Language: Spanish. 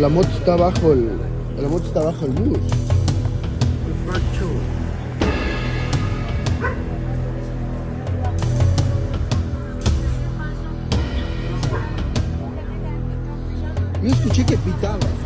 La moto está bajo el. La moto está bajo el bus. Yo escuché que pitaba.